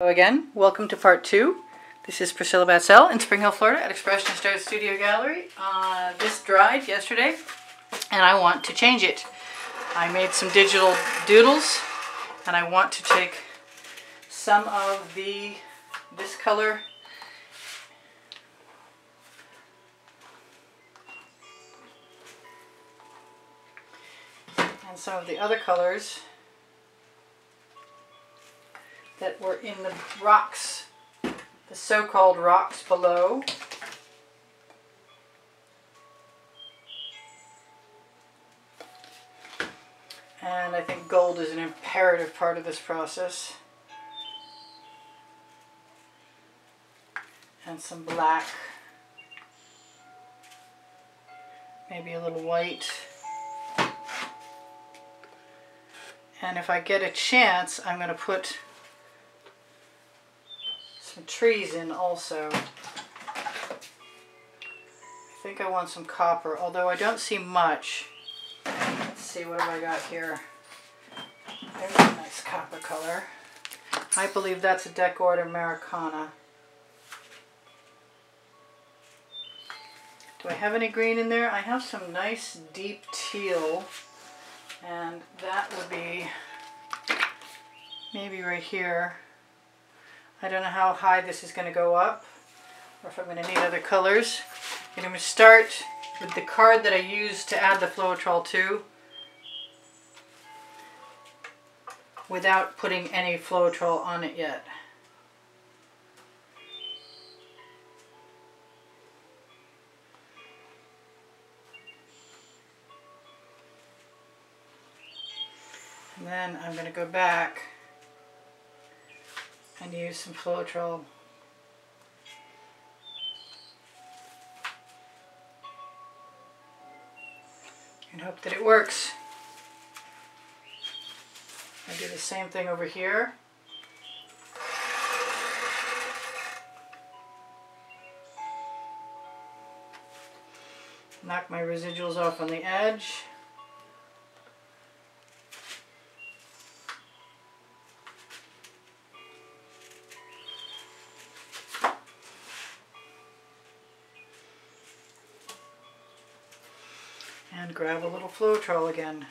Hello again, welcome to part two. This is Priscilla Batzell in Spring Hill, Florida at Expressionist Art Studio Gallery. Uh, this dried yesterday and I want to change it. I made some digital doodles and I want to take some of the, this color and some of the other colors that were in the rocks, the so-called rocks below. And I think gold is an imperative part of this process. And some black. Maybe a little white. And if I get a chance, I'm going to put some trees in also. I think I want some copper, although I don't see much. Let's see, what have I got here? There's a nice copper color. I believe that's a DecoArt Americana. Do I have any green in there? I have some nice deep teal and that would be maybe right here. I don't know how high this is going to go up or if I'm going to need other colors. I'm going to start with the card that I used to add the Floetrol to without putting any Floetrol on it yet. And then I'm going to go back and use some Floetrol. And hope that it works. I do the same thing over here. Knock my residuals off on the edge. Grab a little Floetrol again.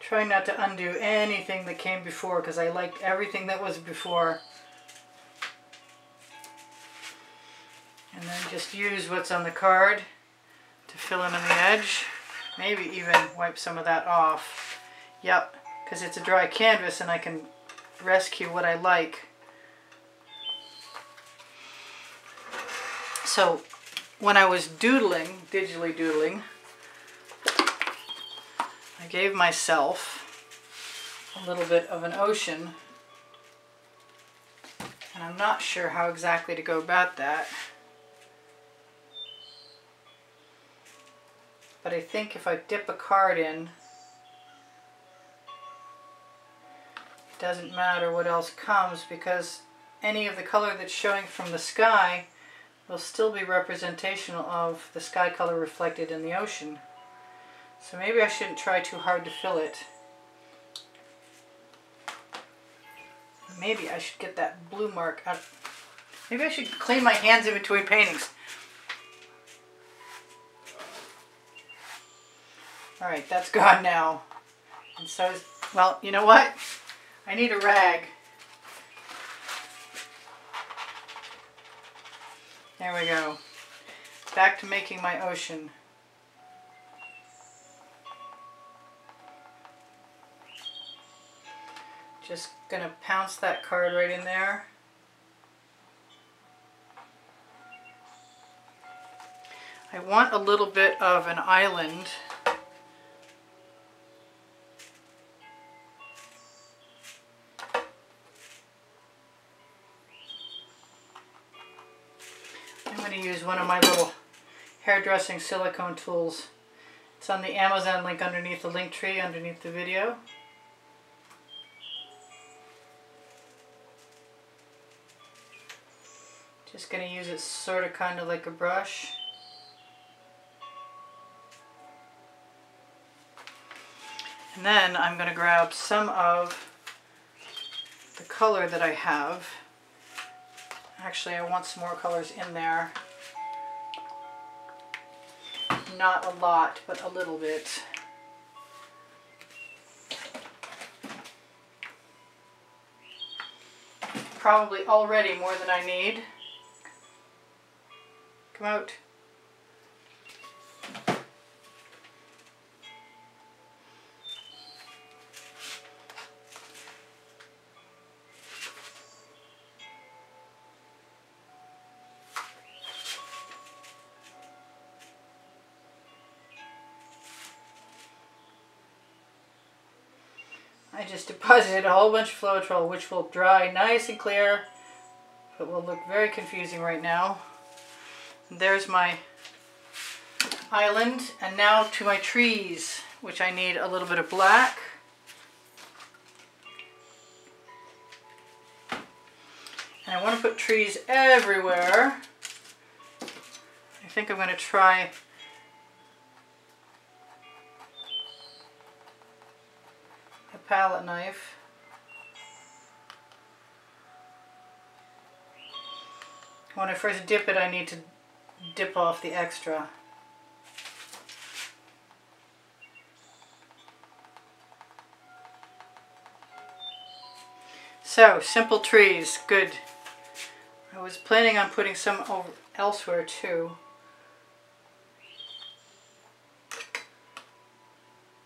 Try not to undo anything that came before because I liked everything that was before. And then just use what's on the card to fill in on the edge. Maybe even wipe some of that off. Yep, because it's a dry canvas and I can rescue what I like. So when I was doodling, digitally doodling, I gave myself a little bit of an ocean and I'm not sure how exactly to go about that. But I think if I dip a card in, it doesn't matter what else comes because any of the color that's showing from the sky will still be representational of the sky color reflected in the ocean. So maybe I shouldn't try too hard to fill it. Maybe I should get that blue mark out. Maybe I should clean my hands in between paintings. Alright, that's gone now. And so, well, you know what? I need a rag. There we go. Back to making my ocean. Just gonna pounce that card right in there. I want a little bit of an island one of my little hairdressing silicone tools. It's on the Amazon link underneath the link tree underneath the video. Just going to use it sort of kind of like a brush. And then I'm going to grab some of the color that I have. Actually, I want some more colors in there. Not a lot, but a little bit. Probably already more than I need. Come out. I deposited a whole bunch of Floetrol which will dry nice and clear but will look very confusing right now. There's my island and now to my trees which I need a little bit of black. And I want to put trees everywhere. I think I'm going to try palette knife. When I first dip it, I need to dip off the extra. So, simple trees, good. I was planning on putting some over elsewhere too.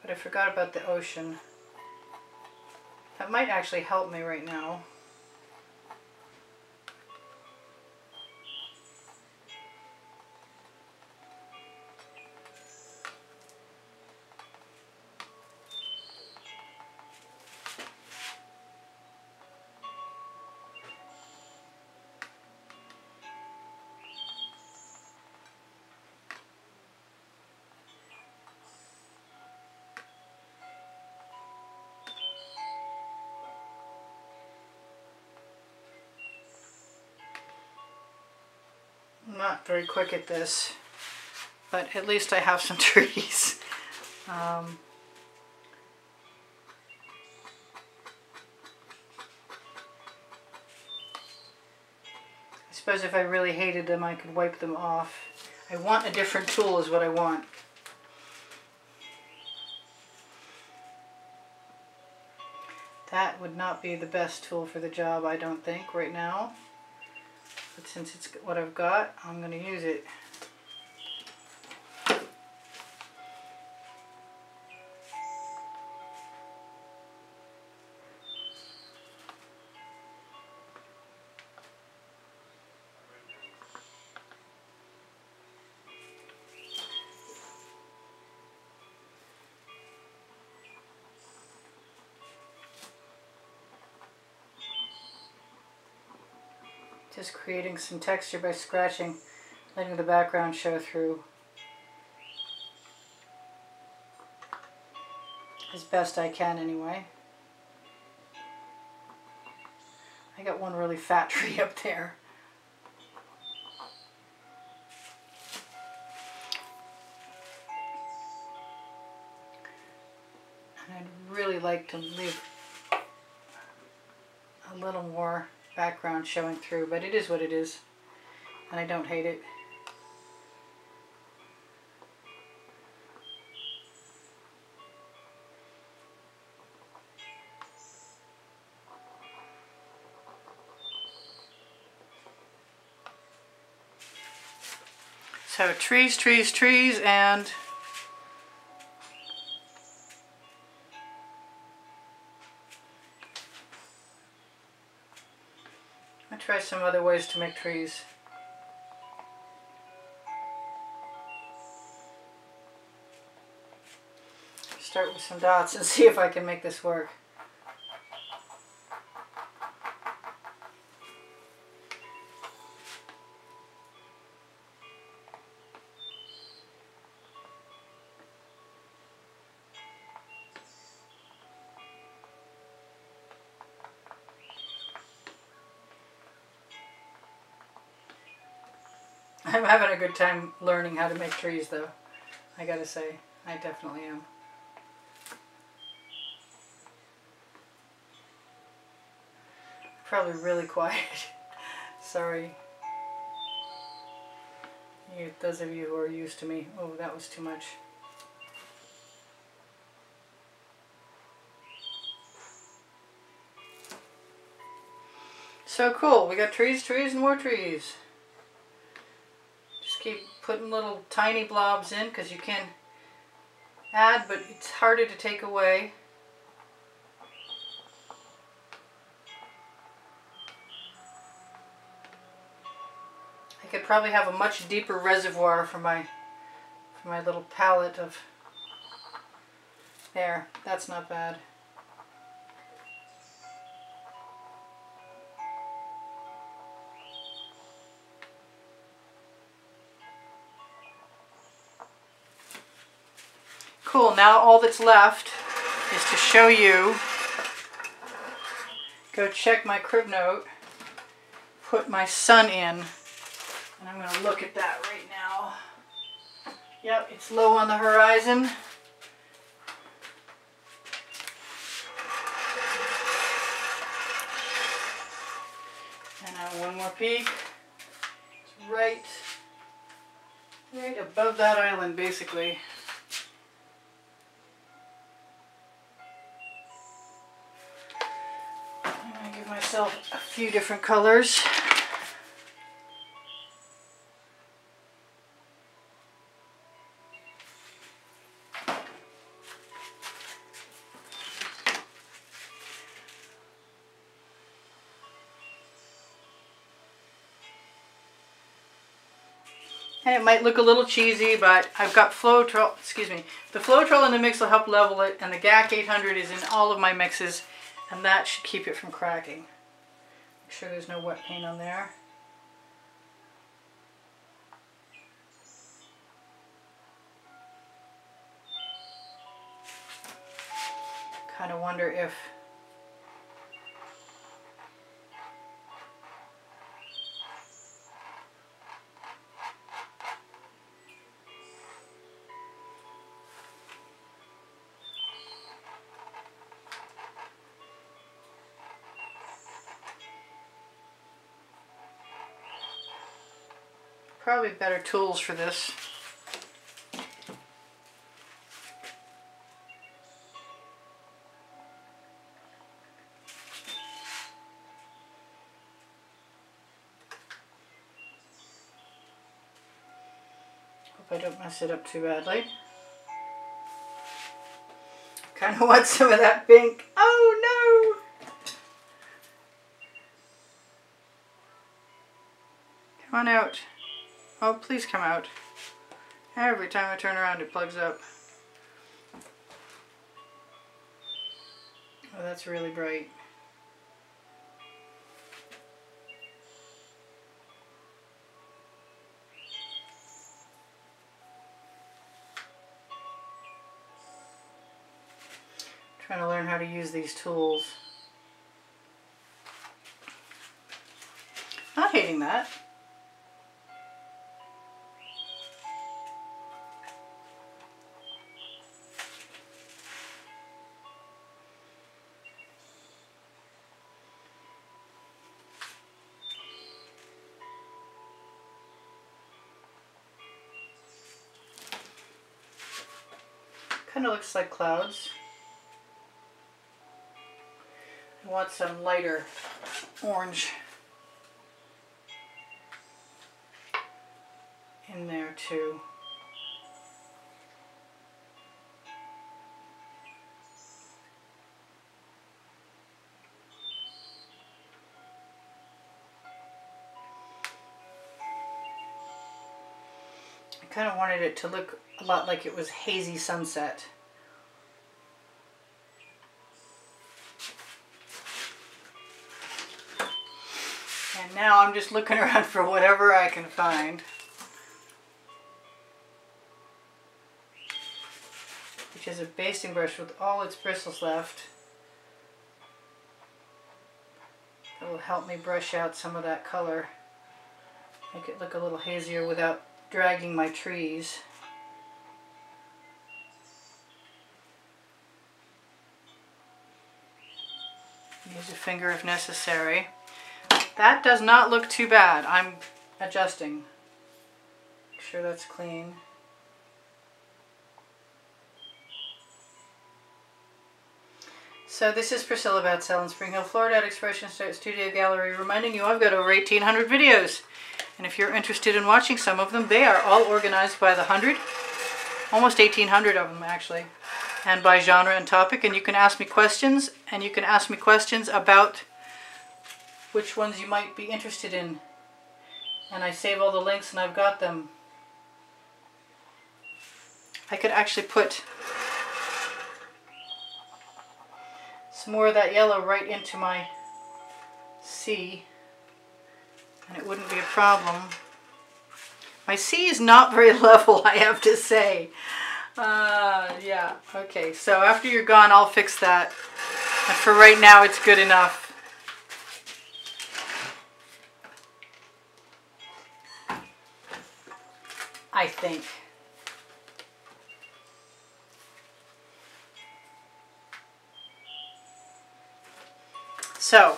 But I forgot about the ocean. That might actually help me right now. Very quick at this, but at least I have some trees. Um, I suppose if I really hated them, I could wipe them off. I want a different tool is what I want. That would not be the best tool for the job, I don't think, right now. But since it's what I've got, I'm going to use it. Just creating some texture by scratching, letting the background show through. As best I can anyway. I got one really fat tree up there. And I'd really like to leave a little more background showing through, but it is what it is, and I don't hate it. So trees, trees, trees, and try some other ways to make trees. Start with some dots and see if I can make this work. having a good time learning how to make trees, though. I gotta say, I definitely am. Probably really quiet. Sorry. You, those of you who are used to me. Oh, that was too much. So cool. We got trees, trees, and more trees. Keep putting little tiny blobs in because you can add, but it's harder to take away. I could probably have a much deeper reservoir for my for my little palette of there. That's not bad. Cool, now all that's left is to show you, go check my crib note, put my sun in, and I'm going to look at that right now. Yep, it's low on the horizon. And now one more peek. It's right, right above that island basically. Myself a few different colors. And it might look a little cheesy, but I've got Floetrol, excuse me, the Floetrol in the mix will help level it, and the GAC 800 is in all of my mixes, and that should keep it from cracking. Make sure there's no wet paint on there. Kind of wonder if probably better tools for this. Hope I don't mess it up too badly. Kind of want some of that pink. Oh no! Come on out. Oh, please come out. Every time I turn around it plugs up. Oh, that's really bright. trying to learn how to use these tools. Not hating that. Kind of looks like clouds. I want some lighter orange in there too. Kind of wanted it to look a lot like it was hazy sunset. And now I'm just looking around for whatever I can find. Which is a basting brush with all its bristles left. That will help me brush out some of that color. Make it look a little hazier without dragging my trees. Use a finger if necessary. That does not look too bad. I'm adjusting. Make sure that's clean. So this is Priscilla Batzell in Spring Hill, Florida at Expression Studio Gallery, reminding you I've got over 1,800 videos. And if you're interested in watching some of them, they are all organized by the 100, almost 1,800 of them actually, and by genre and topic. And you can ask me questions, and you can ask me questions about which ones you might be interested in. And I save all the links and I've got them. I could actually put some more of that yellow right into my sea and it wouldn't be a problem. My sea is not very level, I have to say. Uh, yeah, okay, so after you're gone, I'll fix that. And for right now, it's good enough. I think. So,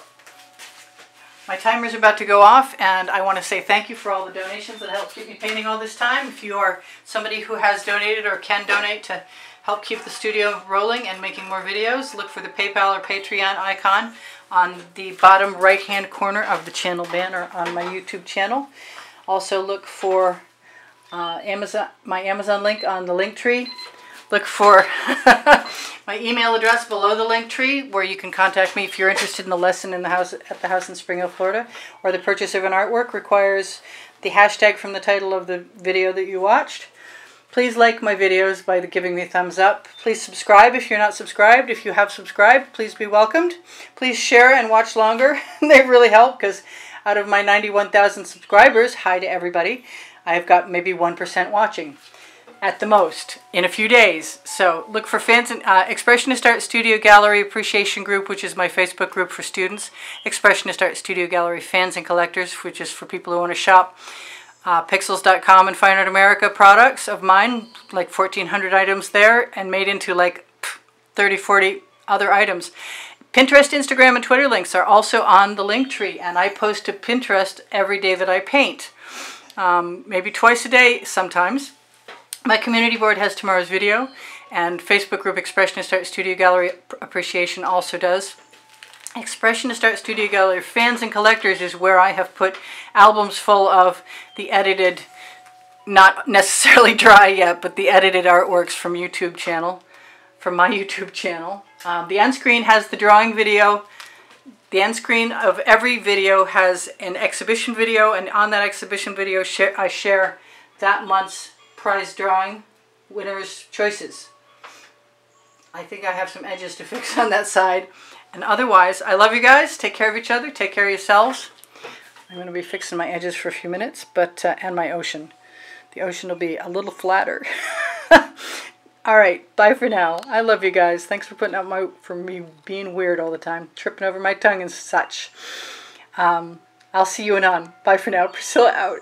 my timer is about to go off and I want to say thank you for all the donations that helped keep me painting all this time. If you are somebody who has donated or can donate to help keep the studio rolling and making more videos, look for the PayPal or Patreon icon on the bottom right hand corner of the channel banner on my YouTube channel. Also look for uh, Amazon, my Amazon link on the link tree look for my email address below the link tree where you can contact me if you're interested in a lesson in the house at the house in Spring Hill, Florida, or the purchase of an artwork requires the hashtag from the title of the video that you watched. Please like my videos by giving me a thumbs up. Please subscribe if you're not subscribed. If you have subscribed, please be welcomed. Please share and watch longer. they really help because out of my 91,000 subscribers, hi to everybody, I've got maybe 1% watching at the most in a few days. So look for fans and uh, Expressionist Art Studio Gallery Appreciation Group, which is my Facebook group for students. Expressionist Art Studio Gallery Fans and Collectors, which is for people who want to shop. Uh, Pixels.com and Fine Art America products of mine, like 1,400 items there, and made into like 30, 40 other items. Pinterest, Instagram, and Twitter links are also on the link tree, and I post to Pinterest every day that I paint. Um, maybe twice a day sometimes. My community board has tomorrow's video, and Facebook group Expressionist Art Studio Gallery Appreciation also does. Expressionist Art Studio Gallery Fans and Collectors is where I have put albums full of the edited, not necessarily dry yet, but the edited artworks from YouTube channel, from my YouTube channel. Um, the end screen has the drawing video. The end screen of every video has an exhibition video, and on that exhibition video, I share that month's prize drawing winner's choices. I think I have some edges to fix on that side. And otherwise, I love you guys. Take care of each other. Take care of yourselves. I'm going to be fixing my edges for a few minutes, but uh, and my ocean. The ocean will be a little flatter. all right, bye for now. I love you guys. Thanks for putting up my for me being weird all the time, tripping over my tongue and such. Um, I'll see you anon. Bye for now. Priscilla out.